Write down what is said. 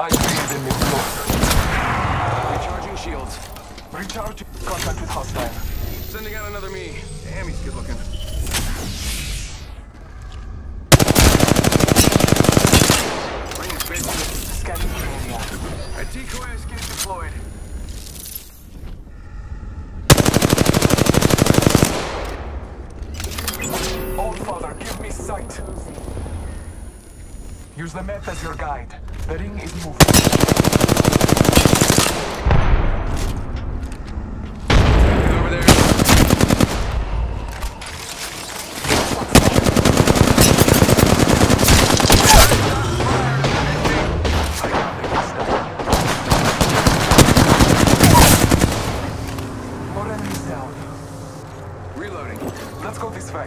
I feel them in closer. Recharging shields. Recharging. Contact with hostile. Sending out another me. Damn, he's good looking. A decoy deployed. Allfather, give me sight. Use the map as your guide. The ring is moving. Reloading. Let's go this way.